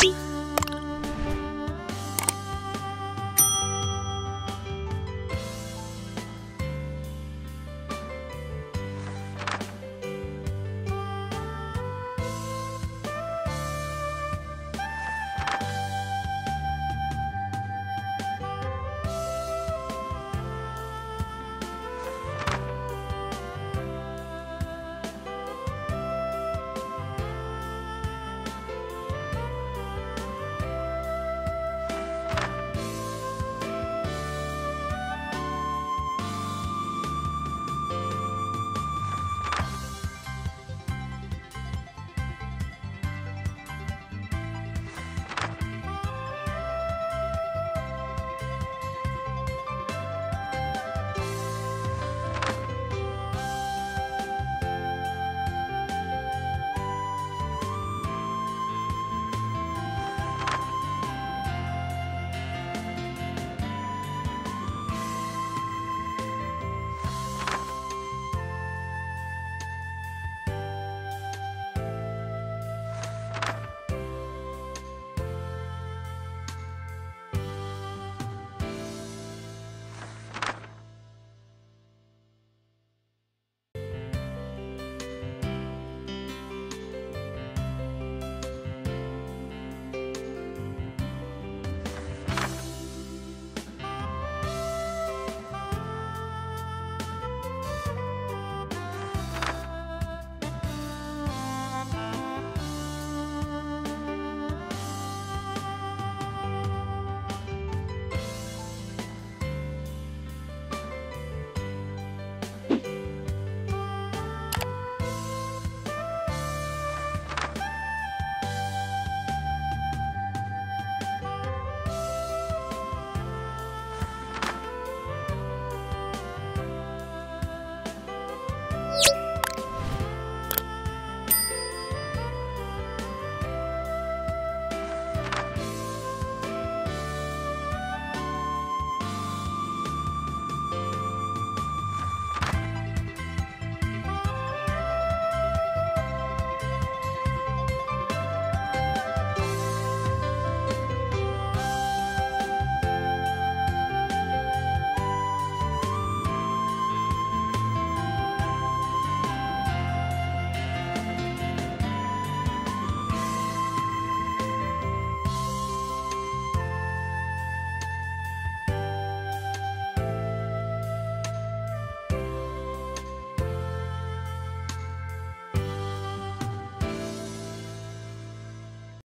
Bye.